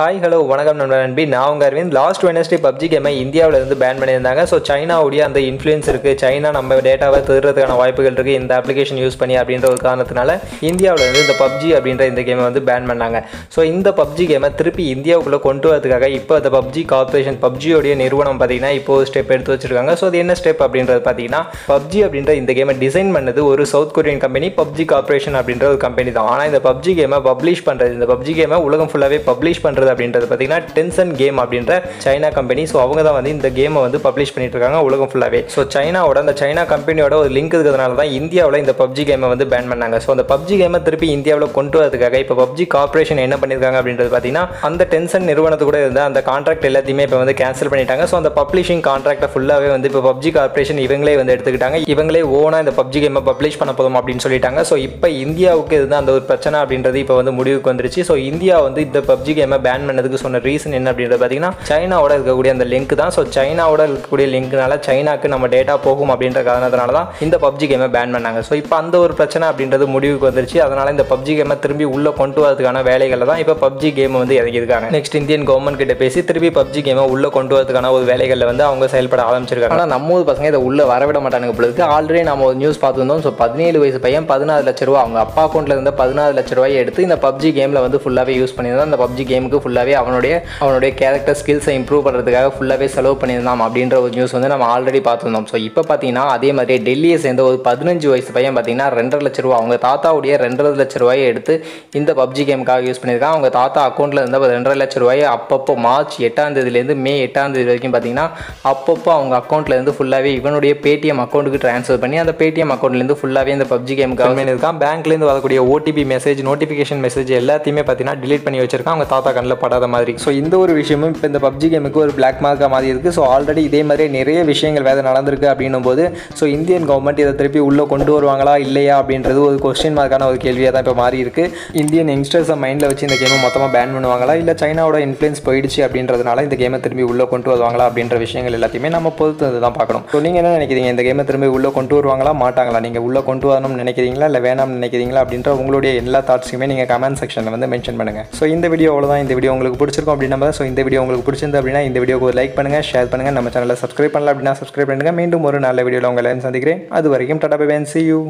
Hi hello வணக்கம் நண்பர் நண்பி நான் உங்கள் அரவிந்த். லாஸ்ட் வெனஸ்டே பப்ஜி கேமை இந்தியாவில் இருந்து பேன் பண்ணியிருந்தாங்க. ஸோ சைனாவுடைய அந்த இன்ஃப்ளூயன்ஸ் இருக்குது சைனா நம்ம டேட்டாவை திருறதுக்கான வாய்ப்புகள் இருக்குது இந்த அப்ளிகேஷன் யூஸ் பண்ணி அப்படின்ற ஒரு காரணத்தினால இந்தியாவில் இருந்து இந்த பப்ஜி அப்படின்ற இந்த கேமை வந்து பேன் பண்ணாங்க. ஸோ இந்த பப்ஜி கேமை திருப்பி இந்தியாவுக்குள்ளே கொண்டு வரதுக்காக இப்போ அந்த பப்ஜி கார்பரேஷன் பப்ஜியோடைய நிறுவனம் பார்த்தீங்கன்னா இப்போ ஸ்டெப் எடுத்து வச்சிருக்காங்க. ஸோ அது என்ன ஸ்டெப் அப்படின்றது பார்த்தீங்கன்னா பப்ஜி அப்படின்ற இந்த கேமை டிசைன் பண்ணது ஒரு south Korean company PUBG corporation அப்படின்ற ஒரு கம்பெனி தான். ஆனால் இந்த பப்ஜி கேமை பப்ளிஷ் பண்ணுறது இந்த பப்ஜி கேமை உலகம் ஃபுல்லாகவே பப்ளிஷ் பண்ணுறது அப்படின்றது பார்த்தீங்கன்னா டென்சன் கேம் அப்படின்ற சைனா கம்பெனி ஸோ அவங்க தான் வந்து இந்த கேமை வந்து பப்ளிஷ் பண்ணிட்டு இருக்காங்க உலகம் ஃபுல்லாகவே ஸோ சைனாவோட அந்த சைனா கம்பெனியோட ஒரு லிங்க் இருக்கிறதுனால தான் இந்தியாவில் இந்த பப்ஜி கேமை வந்து பேன் பண்ணாங்க. ஸோ அந்த பப்ஜி கேமை திருப்பி இந்தியாவில் கொண்டு வரதுக்காக இப்போ பப்ஜி கார்பரேஷன் என்ன பண்ணியிருக்காங்க அப்படின்றது பார்த்தீங்கன்னா அந்த டென்சன் நிறுவனத்து கூட இருந்த அந்த கான்ட்ராக்ட் எல்லாத்தையுமே இப்போ வந்து கேன்சல் பண்ணிட்டாங்க. ஸோ அந்த பப்ளிஷிங் கான்ட்ராக்டை ஃபுல்லாகவே வந்து இப்போ பப்ஜி கார்பரேஷன் இவங்களே வந்து எடுத்துக்கிட்டாங்க. இவங்களே ஓனாக இந்த பப்ஜி கேமை பப்ளிஷ் பண்ண போதும் அப்படின்னு சொல்லிட்டாங்க. ஸோ இப்போ இந்தியாவுக்கு இதுதான் அந்த ஒரு பிரச்சனை அப்படின்றது இப்போ வந்து முடிவுக்கு வந்துருச்சு. ஸோ இந்தியா வந்து இந்த பப்ஜி கேமை பேன் பேன் பண்ணதுக்கு சொன்ன ரீசன் என்ன அப்படின்றது பார்த்தீங்கன்னா சைனாவோட இருக்கக்கூடிய அந்த லிங்க் தான். ஸோ சைனாவோட இருக்கக்கூடிய லிங்க்னால சைனாக்கு நம்ம டேட்டா போகும் அப்படின்ற காரணத்தினால தான் இந்த பப்ஜி கேமை பேன் பண்ணாங்க. ஸோ இப்போ அந்த ஒரு பிரச்சனை அப்படின்றது முடிவுக்கு வந்துருச்சு. அதனால இந்த பப்ஜி கேமை திரும்பி உள்ளே கொண்டு வரதுக்கான வேலைகளில் தான் இப்போ பப்ஜி கேம் வந்து இறங்கியிருக்காங்க. நெக்ஸ்ட் இந்தியன் கவர்மெண்ட் கிட்ட பேசி திருப்பி பப்ஜி கேமை உள்ளே கொண்டு வரதுக்கான ஒரு வேலைகளில் வந்து அவங்க செயல்பட ஆரம்பிச்சிருக்காங்க. ஆனால் நம்ம ஊர் பசங்க இதை உள்ளே வரவிட மாட்டானுங்க போல ஆல்ரெடி நம்ம ஒரு நியூஸ் பார்த்துருந்தோம். ஸோ பதினேழு வயசு பையன் பதினாறு லட்ச ரூபா அவங்க அப்பா அக்கௌண்ட்டில் இருந்த பதினாறு லட்ச ரூபாயை எடுத்து இந்த பப்ஜி கேமில் வந்து ஃபுல்லாகவே யூஸ் பண்ணியிருந்தா அந்த பப்ஜி கேமுக்கு ஃபுல்லாகவே அவனுடைய அவனுடைய கேரக்டர் ஸ்கில்ஸை இம்ப்ரூவ் பண்ணுறதுக்காக ஃபுல்லாகவே செலவு பண்ணியிருந்தான் அப்படின்ற ஒரு நியூஸ் வந்து நம்ம ஆல்ரெடி பார்த்துருந்தோம். ஸோ இப்போ பார்த்தீங்கன்னா அதே மாதிரி டெல்லியை சேர்ந்த ஒரு பதினஞ்சு வயசு பையன் பார்த்தீங்கன்னா ரெண்டரை லட்ச ரூபா அவங்க தாத்தாவுடைய ரெண்டரை லட்ச ரூபாயை எடுத்து இந்த பப்ஜி கேமுக்காக யூஸ் பண்ணியிருக்கான் அவங்க தாத்தா அக்கௌண்ட்டில் இருந்த ரெண்டரை லட்ச ரூபாயை அப்பப்போ மார்ச் எட்டாம் தேதியிலேருந்து மே எட்டாம் தேதி வரைக்கும் பார்த்தீங்கன்னா அப்பப்போ அவங்க அக்கௌண்ட்லேருந்து ஃபுல்லாகவே இவனுடைய பேடிஎம் அக்கௌண்ட்டுக்கு ட்ரான்ஸ்ஃபர் பண்ணி அந்த பேடிஎம் அக்கௌண்ட்லேருந்து ஃபுல்லாகவே இந்த பப்ஜி கேமுக்காக இருக்கான். பேங்க்லேருந்து வரக்கூடிய ஓடிபி மெசேஜ் நோட்டிஃபிகேஷன் மெசேஜ் எல்லாத்தையுமே பார்த்தீங்கன்னா டிலீட் பண்ணி வச்சிருக்கான். அவங்க தாத்தா கண்ணில் படாத மாதிரி. ஸோ இந்த ஒரு விஷயமும் இப்போ இந்த பப்ஜி கேமுக்கு ஒரு பிளாக் மார்க்காக மாதிரி இருக்குது ஸோ ஆல்ரெடி இதே மாதிரி நிறைய விஷயங்கள் வேறு நடந்திருக்கு அப்படின்னும் போது ஸோ இந்தியன் கவர்மெண்ட் இதை திருப்பி உள்ளே கொண்டு வருவாங்களா இல்லையா அப்படின்றது ஒரு கொஸ்டின் மார்க்கான ஒரு கேள்வியாக தான் இப்போ மாறி இருக்கு. இந்தியன் யங்ஸ்டர்ஸை மைண்டில் வச்சு இந்த கேமை மொத்தமாக பேன் பண்ணுவாங்களா இல்லை சைனாவோட இன்ஃப்ளூயன்ஸ் போயிடுச்சு அப்படின்றதுனால இந்த கேமை திரும்பி உள்ளே கொண்டு வருவாங்களா அப்படின்ற விஷயங்கள் எல்லாத்தையுமே நம்ம பொறுத்து தான் பார்க்கணும். ஸோ நீங்கள் என்ன நினைக்கிறீங்க? இந்த கேமை திரும்பி உள்ளே கொண்டு வருவாங்களா மாட்டாங்களா? நீங்கள் உள்ளே கொண்டு வரணும்னு நினைக்கிறீங்களா இல்லை வேணாம்னு நினைக்கிறீங்களா அப்படின்ற உங்களுடைய எல்லா தாட்ஸுமே நீங்கள் கமெண்ட் செக்ஷனில் வந்து மென்ஷன் பண்ணுங்கள் ஸோ இந்த வீடியோ அவ்வளோதான் இந்த வீடியோ உங்களுக்கு பிடிச்சிருக்கும் அப்படின்னா ஸோ இந்த வீடியோ உங்களுக்கு பிடிச்சிருந்தது அப்படின்னா இந்த வீடியோக்கு ஒரு லைக் பண்ணுங்கள் ஷேர் பண்ணுங்கள் நம்ம சேனலை சப்ஸ்கிரைப் பண்ணல அப்படின்னா சப்ஸ்கிரைப் பண்ணுங்கள் மீண்டும் ஒரு நல்ல வீடியோவில் உங்களை சந்திக்கிறேன். அது வரைக்கும் டாடா பை சி யூ